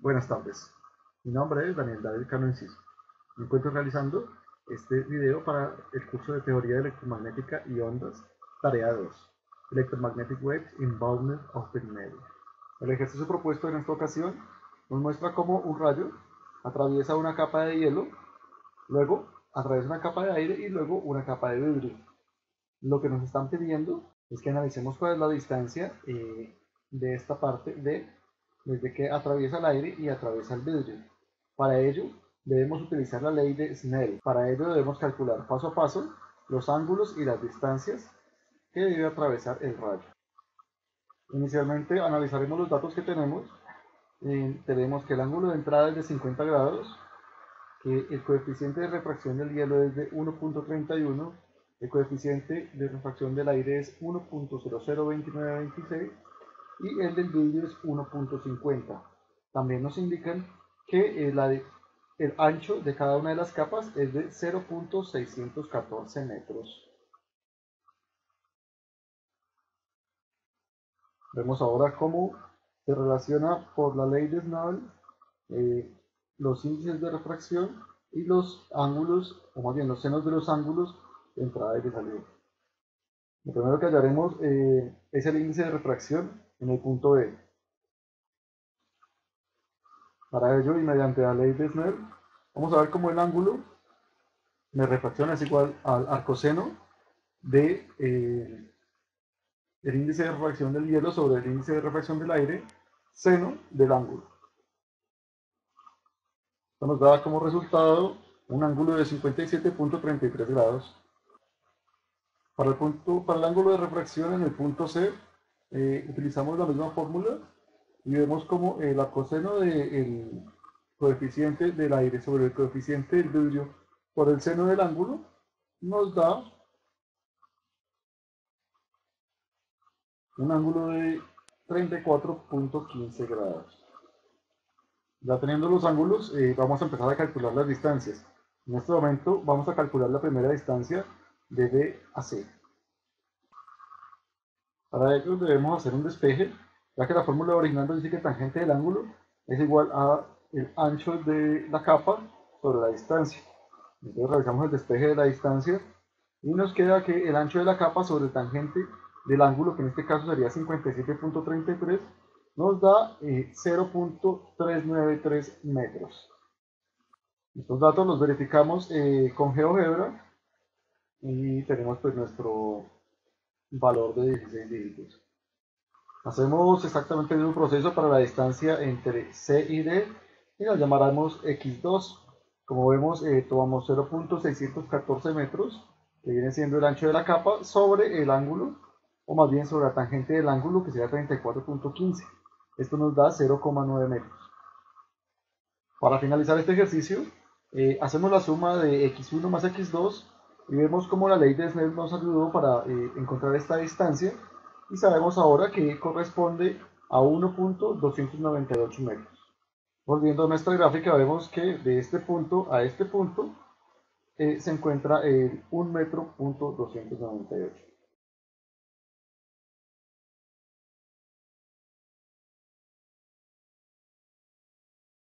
Buenas tardes, mi nombre es Daniel David Cano Enciso. Me encuentro realizando este video para el curso de Teoría Electromagnética y Ondas, tarea 2, Electromagnetic Waves Involvement of the Media. El ejercicio propuesto en esta ocasión nos muestra cómo un rayo atraviesa una capa de hielo, luego atraviesa una capa de aire y luego una capa de vidrio. Lo que nos están pidiendo es que analicemos cuál es la distancia eh, de esta parte de desde que atraviesa el aire y atraviesa el vidrio. Para ello, debemos utilizar la ley de Snell. Para ello debemos calcular paso a paso los ángulos y las distancias que debe atravesar el rayo. Inicialmente analizaremos los datos que tenemos. Eh, tenemos que el ángulo de entrada es de 50 grados, que el coeficiente de refracción del hielo es de 1.31, el coeficiente de refracción del aire es 1.002926 y el del vidrio es 1.50. También nos indican que el, el ancho de cada una de las capas es de 0.614 metros. Vemos ahora cómo se relaciona por la ley de Snell eh, los índices de refracción y los ángulos, o más bien los senos de los ángulos de entrada y de salida. Lo primero que hallaremos eh, es el índice de refracción en el punto B. Para ello, y mediante la ley de Snell, vamos a ver cómo el ángulo de refracción es igual al arcoseno de eh, el índice de refracción del hielo sobre el índice de refracción del aire, seno del ángulo. Esto nos da como resultado un ángulo de 57.33 grados. Para el, punto, para el ángulo de refracción en el punto C, eh, utilizamos la misma fórmula y vemos como el arcoseno del coeficiente del aire sobre el coeficiente del vidrio por el seno del ángulo nos da un ángulo de 34.15 grados. Ya teniendo los ángulos, eh, vamos a empezar a calcular las distancias. En este momento vamos a calcular la primera distancia de B a C. Para ello debemos hacer un despeje, ya que la fórmula original nos dice que tangente del ángulo es igual a el ancho de la capa sobre la distancia. Entonces realizamos el despeje de la distancia y nos queda que el ancho de la capa sobre tangente del ángulo, que en este caso sería 57.33, nos da 0.393 eh, metros. Estos datos los verificamos eh, con GeoGebra y tenemos pues nuestro valor de 16 dígitos. Hacemos exactamente el mismo proceso para la distancia entre C y D y la llamaremos X2. Como vemos, eh, tomamos 0.614 metros, que viene siendo el ancho de la capa, sobre el ángulo, o más bien sobre la tangente del ángulo, que sería 34.15. Esto nos da 0,9 metros. Para finalizar este ejercicio, eh, hacemos la suma de x1 más x2 y vemos cómo la ley de Snell nos ayudó para eh, encontrar esta distancia y sabemos ahora que corresponde a 1.298 metros. Volviendo a nuestra gráfica vemos que de este punto a este punto eh, se encuentra el 1 metro punto 298.